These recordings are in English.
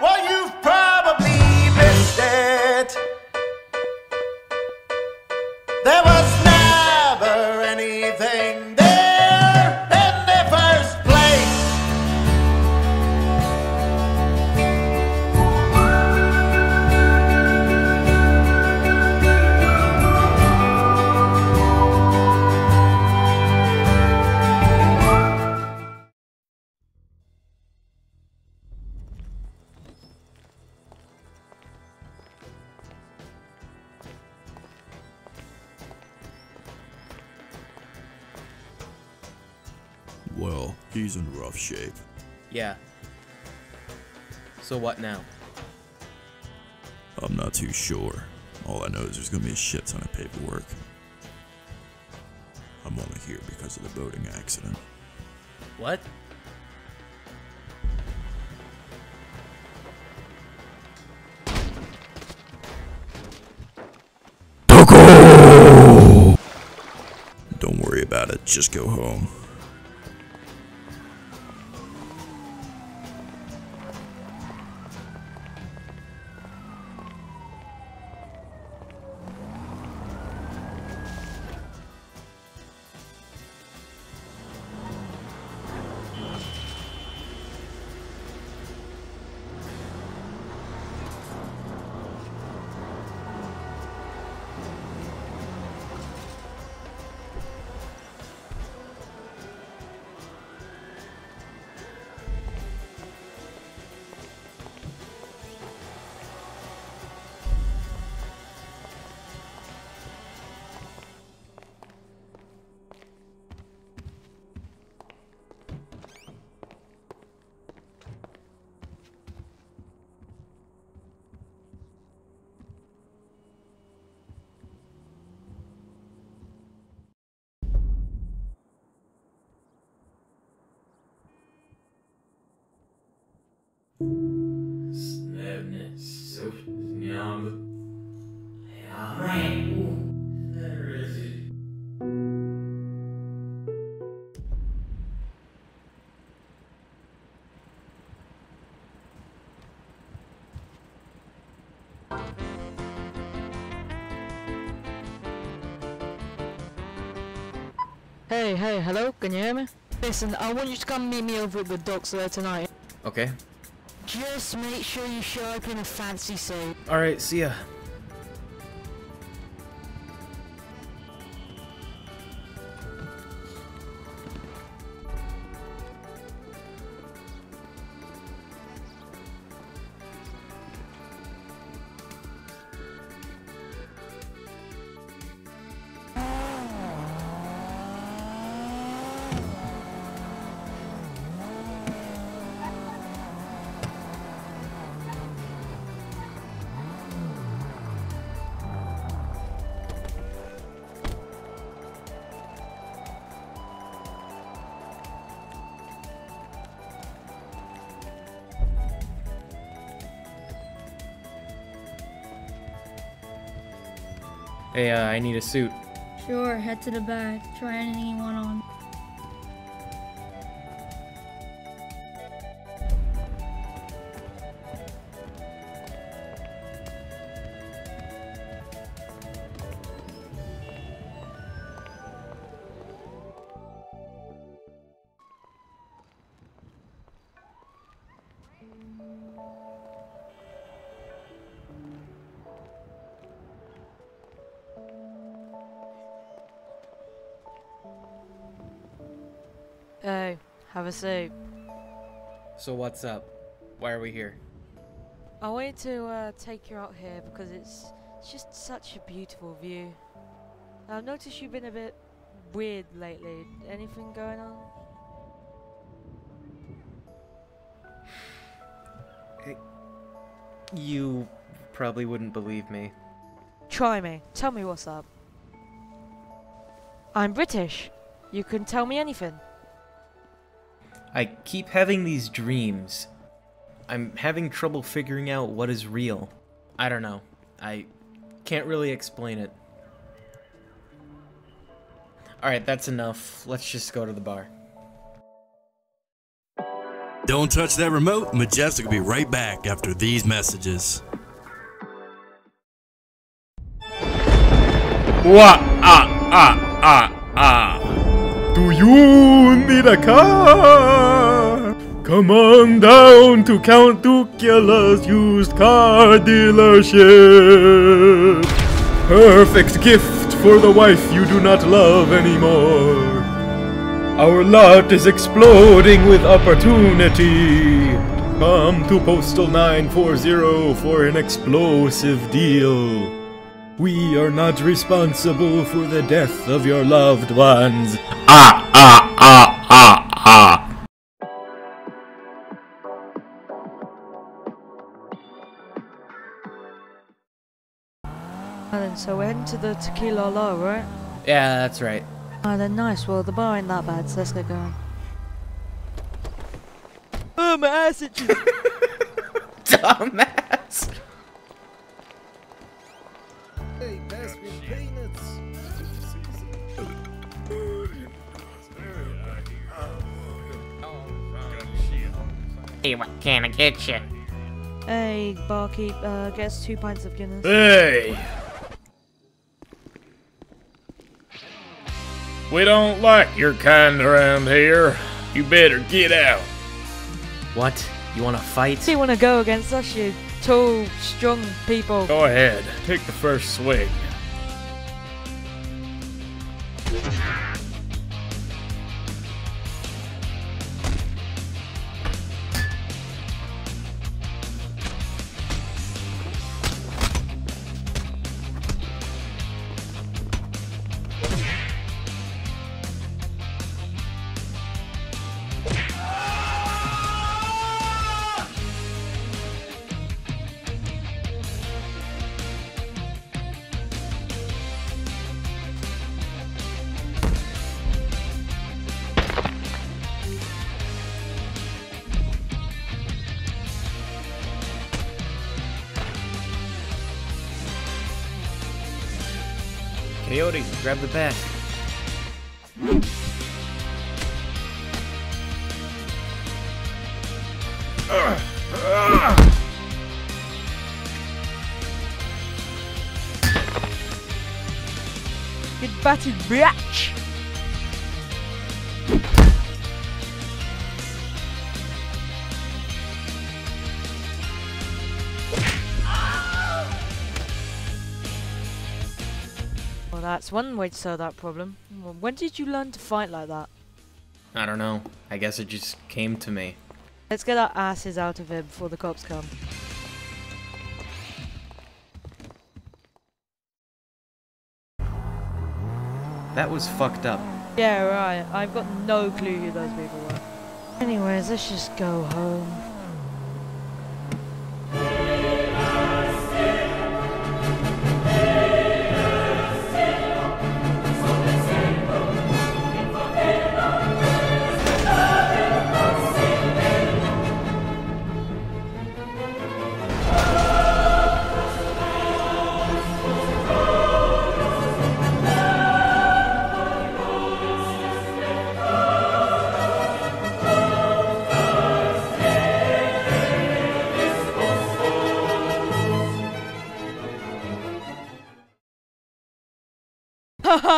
what you've prayed. Well, he's in rough shape. Yeah. So what now? I'm not too sure. All I know is there's gonna be a shit ton of paperwork. I'm only here because of the boating accident. What? Don't worry about it, just go home. Hey, hey, hello, can you hear me? Listen, I want you to come meet me over at the docks there tonight. Okay. Just make sure you show up in a fancy suit. Alright, see ya. Hey, uh, I need a suit. Sure, head to the back. Try anything you want on. Hey, have a seat. So what's up? Why are we here? I wanted to uh, take you out here because it's, it's just such a beautiful view. I've noticed you've been a bit weird lately. Anything going on? You probably wouldn't believe me. Try me. Tell me what's up. I'm British. You can tell me anything. I keep having these dreams. I'm having trouble figuring out what is real. I don't know. I can't really explain it. Alright, that's enough. Let's just go to the bar. Don't touch that remote. Majestic will be right back after these messages. What? ah, ah, ah. Do you need a car? Come on down to Count Ducula's used car dealership. Perfect gift for the wife you do not love anymore. Our lot is exploding with opportunity. Come to Postal 940 for an explosive deal. We are not responsible for the death of your loved ones. Ah, ah, ah, ah, ah. And then, so we're heading to the Tequi-la-la, right? Yeah, that's right. Oh, then nice. Well, the bar ain't that bad, so let's get going. Oh, my ass itches! Dumbass. Hey, maspian peanuts. Hey what can I get you? hey, barkeep, uh, get us two pints of Guinness. Hey! We don't like your kind around here. You better get out. What? You want to fight? Do you want to go against us, you tall, strong people? Go ahead, take the first swig. Coyote, grab the bat. Get battered, bitch! That's one way to solve that problem. When did you learn to fight like that? I don't know. I guess it just came to me. Let's get our asses out of here before the cops come. That was fucked up. Yeah, right. I've got no clue who those people were. Anyways, let's just go home.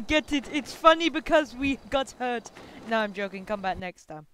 Get it. It's funny because we got hurt. No, I'm joking. Come back next time.